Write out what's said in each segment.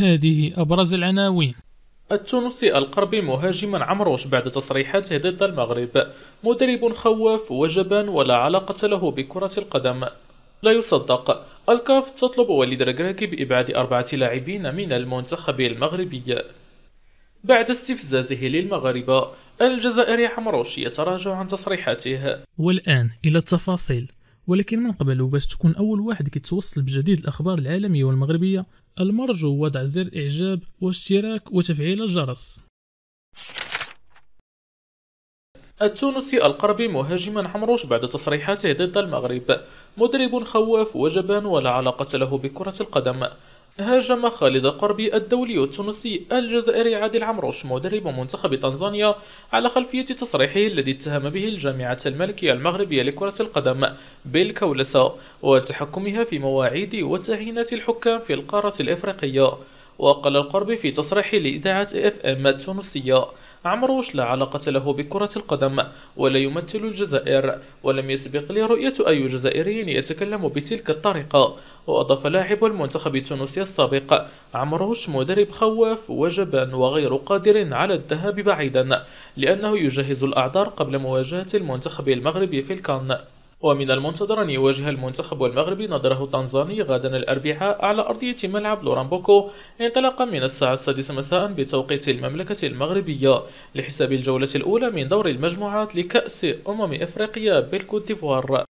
هذه أبرز العناوين. التونسي القربي مهاجما عمروش بعد تصريحاته ضد المغرب. مدرب خواف وجبان ولا علاقة له بكرة القدم. لا يصدق. الكاف تطلب وليد ركراكي بإبعاد أربعة لاعبين من المنتخب المغربي. بعد استفزازه للمغاربة الجزائري عمروش يتراجع عن تصريحاته. والآن إلى التفاصيل. ولكن من قبل وباش تكون أول واحد كيتوصل بجديد الأخبار العالمية والمغربية المرجو وضع زر إعجاب واشتراك وتفعيل الجرس. التونسي القربي مهاجما عمروش بعد تصريحاته ضد المغرب. مدرب خواف وجبان ولا علاقة له بكرة القدم. هاجم خالد قربي الدولي التونسي الجزائري عادل عمروش مدرب منتخب تنزانيا على خلفية تصريحه الذي اتهم به الجامعة الملكية المغربية لكرة القدم بالكولسة وتحكمها في مواعيد وتعيينات الحكام في القارة الإفريقية. وقال القربي في تصريح لإذاعة إف إم التونسية عمروش لا علاقة له بكرة القدم ولا يمثل الجزائر ولم يسبق لي رؤية أي جزائري يتكلم بتلك الطريقة. وأضاف لاعب المنتخب التونسي السابق عمروش مدرب خواف وجبان وغير قادر على الذهاب بعيدا لأنه يجهز الأعذار قبل مواجهة المنتخب المغربي في الكان. ومن المنتظر أن يواجه المنتخب المغربي نظيره التنزاني غدا الأربعاء على أرضية ملعب لورامبوكو انطلاقا من الساعة السادسة مساء بتوقيت المملكة المغربية لحساب الجولة الأولى من دور المجموعات لكأس أمم إفريقيا بالكوت ديفوار.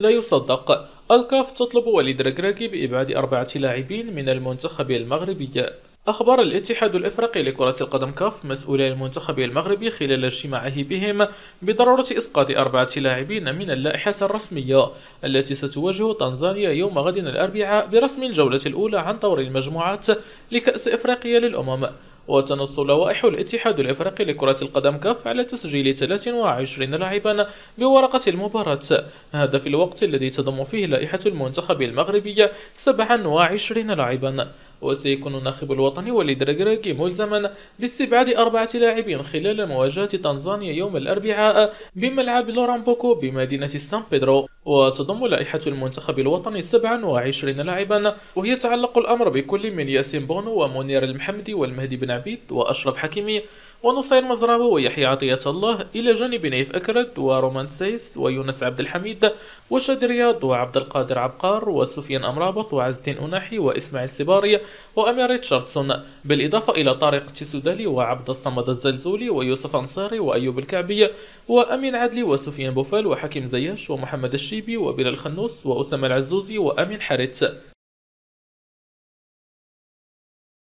لا يصدق. الكاف تطلب وليد ركراكي بإبعاد أربعة لاعبين من المنتخب المغربي. أخبر الاتحاد الإفريقي لكرة القدم كاف مسؤولي المنتخب المغربي خلال اجتماعه بهم بضرورة إسقاط أربعة لاعبين من اللائحة الرسمية التي ستواجه تنزانيا يوم غد الأربعاء برسم الجولة الأولى عن دور المجموعات لكأس إفريقيا للأمم. وتنص لوائح الاتحاد الإفريقي لكرة القدم كاف على تسجيل 23 لاعبا بورقة المباراة. هذا في الوقت الذي تضم فيه لائحة المنتخب المغربي 27 لاعبا. وسيكون الناخب الوطني وليد ركراكي ملزما باستبعاد أربعة لاعبين خلال مواجهة تنزانيا يوم الأربعاء بملعب لورامبوكو بمدينة سان بيدرو. وتضم لائحة المنتخب الوطني 27 لاعبا ويتعلق الأمر بكل من ياسين بونو ومنير المحمدي والمهدي بن عبيد وأشرف حكيمي. ونصير مزراوي ويحيى عطية الله إلى جانب نايف أكرد ورومان سيس ويونس عبد الحميد وشاد رياض وعبد القادر عبقار وسفيان أمرابط وعز الدين أناحي وإسماعيل سباري وأمير ريتشاردسون. بالإضافة إلى طارق تيسودالي وعبد الصمد الزلزولي ويوسف أنصاري وأيوب الكعبي وأمين عدلي وسفيان بوفال وحكيم زياش ومحمد الشيبي وبلال خنوس وأسامة العزوزي وأمين حارث.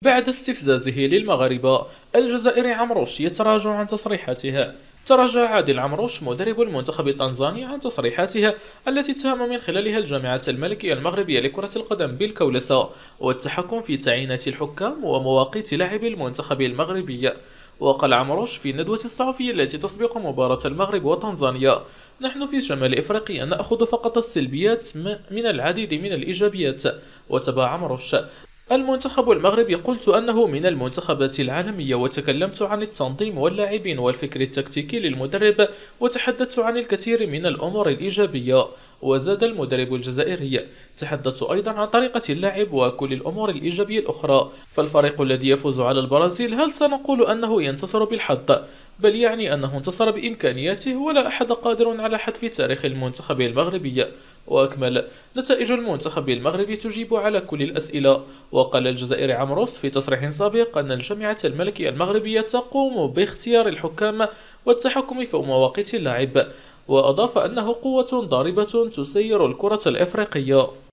بعد استفزازه للمغاربة الجزائري عمروش يتراجع عن تصريحاته تراجع عادل عمروش مدرب المنتخب التنزاني عن تصريحاته التي اتهم من خلالها الجامعة الملكية المغربية لكرة القدم بالكولسة والتحكم في تعيينات الحكام ومواقيت لعب المنتخب المغربي. وقال عمروش في الندوة الصحفية التي تسبق مباراة المغرب وتنزانيا نحن في شمال إفريقيا نأخذ فقط السلبيات من العديد من الإيجابيات. وتبع عمروش المنتخب المغربي قلت أنه من المنتخبات العالمية وتكلمت عن التنظيم واللاعبين والفكر التكتيكي للمدرب وتحدثت عن الكثير من الأمور الإيجابية وزاد المدرب الجزائري. تحدثت أيضا عن طريقة اللعب وكل الأمور الإيجابية الأخرى. فالفريق الذي يفوز على البرازيل هل سنقول أنه ينتصر بالحظ؟ بل يعني أنه انتصر بإمكانياته ولا أحد قادر على حذف تاريخ المنتخب المغربي. وأكمل. نتائج المنتخب المغربي تجيب على كل الأسئلة. وقال الجزائري عمروس في تصريح سابق أن الجامعة الملكية المغربية تقوم باختيار الحكام والتحكم في مواقيت اللعب. وأضاف أنه قوة ضاربة تسير الكرة الإفريقية.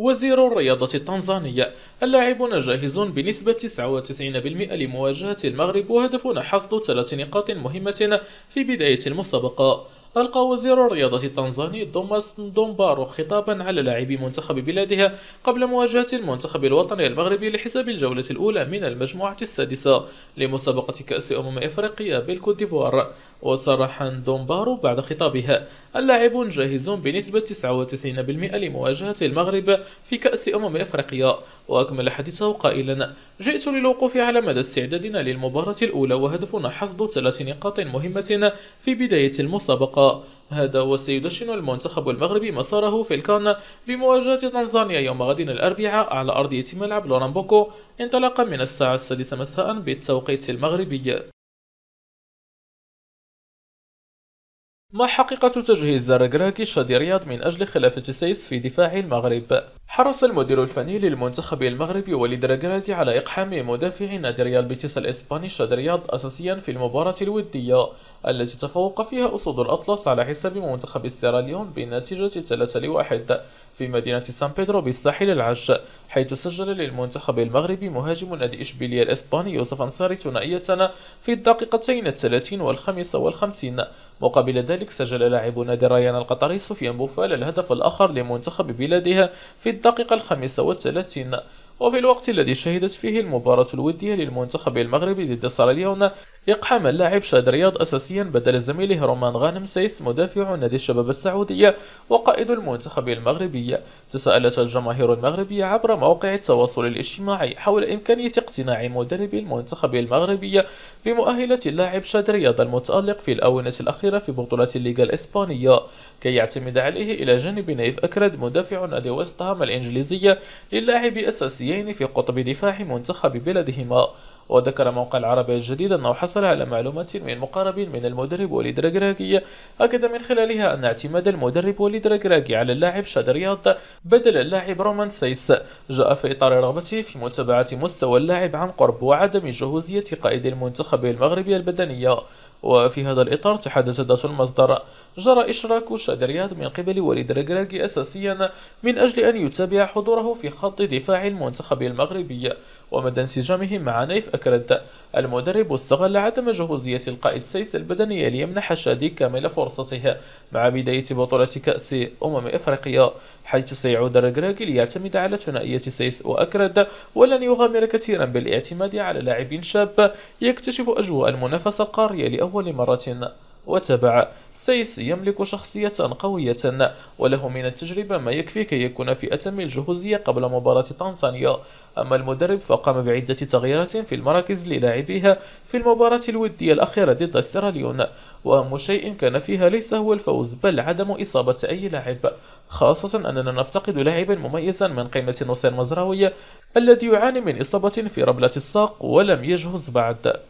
وزير الرياضة التنزانية. اللاعبون جاهزون بنسبة 99% لمواجهة المغرب وهدفنا حصد ثلاث نقاط مهمة في بداية المسابقة. ألقى وزير الرياضة التنزاني دوماس دومبارو خطابا على لاعبي منتخب بلاده قبل مواجهة المنتخب الوطني المغربي لحساب الجولة الأولى من المجموعة السادسة لمسابقة كأس أمم إفريقيا بالكوت ديفوار. وصرح دومبارو بعد خطابه اللاعبون جاهزون بنسبة 99% لمواجهة المغرب في كأس أمم إفريقيا. وأكمل حديثه قائلا جئت للوقوف على مدى استعدادنا للمباراة الأولى وهدفنا حصد ثلاث نقاط مهمة في بداية المسابقة هذا وسيدشن المنتخب المغربي مساره في الكان بمواجهة تنزانيا يوم غد الأربعاء على أرضية ملعب لورامبوكو انطلاقا من الساعة السادسة مساء بالتوقيت المغربي ما حقيقة تجهيز الركراكي شادي رياض من أجل خلافة سيس في دفاع المغرب؟ حرص المدير الفني للمنتخب المغربي وليد ركراكي على إقحام مدافع نادي ريال بيتيس الإسباني شادي رياض أساسيا في المباراة الودية التي تفوق فيها أسود الأطلس على حساب منتخب سيراليون بنتيجة 3 لواحد في مدينة سان بيدرو بالساحل العج حيث سجل للمنتخب المغربي مهاجم نادي إشبيلية الإسباني يوسف أنصاري ثنائية في الدقيقتين الثلاثين والخامسة والخمسين. مقابل ذلك سجل لاعب نادي ريان القطري سفيان بوفال الهدف الآخر لمنتخب بلاده في الدقيقة الخامسة والثلاثين. وفي الوقت الذي شهدت فيه المباراة الودية للمنتخب المغربي ضد سيراليون إقحام اللاعب شادي رياض أساسيا بدل زميله رومان غانم سيس مدافع نادي الشباب السعودي وقائد المنتخب المغربي. تساءلت الجماهير المغربية عبر مواقع التواصل الاجتماعي حول إمكانية اقتناع مدرب المنتخب المغربي بمؤهلات اللاعب شادي رياض المتألق في الآونة الأخيرة في بطولة الليغا الإسبانية. كي يعتمد عليه إلى جانب نايف أكرد مدافع نادي ويست هام الإنجليزية كلاعبين أساسيين في قطب دفاع منتخب بلدهما وذكر موقع العربية الجديد أنه حصل على معلومات من مقرب من المدرب وليد ركراكي أكد من خلالها أن اعتماد المدرب وليد ركراكي على اللاعب شاد رياض بدل اللاعب رومان سيس. جاء في إطار رغبته في متابعة مستوى اللاعب عن قرب وعدم جهوزية قائد المنتخب المغربي البدنية. وفي هذا الإطار تحدث ذات المصدر جرى إشراك شاد رياض من قبل وليد ركراكي أساسيا من أجل أن يتابع حضوره في خط دفاع المنتخب المغربي ومدى انسجامه مع نايف أكرد المدرب استغل عدم جهوزية القائد سيس البدنية ليمنح شادي كامل فرصته مع بداية بطولة كأس أمم إفريقيا حيث سيعود الركراكي ليعتمد على ثنائية سيس وأكرد ولن يغامر كثيرا بالاعتماد على لاعب شاب يكتشف أجواء المنافسة القارية لأول مرة وطبعا سيس يملك شخصية قوية وله من التجربة ما يكفي كي يكون في أتم الجهوزية قبل مباراة تنزانيا أما المدرب فقام بعدة تغييرات في المراكز للاعبيها في المباراة الودية الأخيرة ضد سيراليون وأهم شيء كان فيها ليس هو الفوز بل عدم إصابة أي لاعب. خاصة أننا نفتقد لاعبا مميزا من قيمة نصير مزراوي الذي يعاني من إصابة في ربلة الساق ولم يجهز بعد.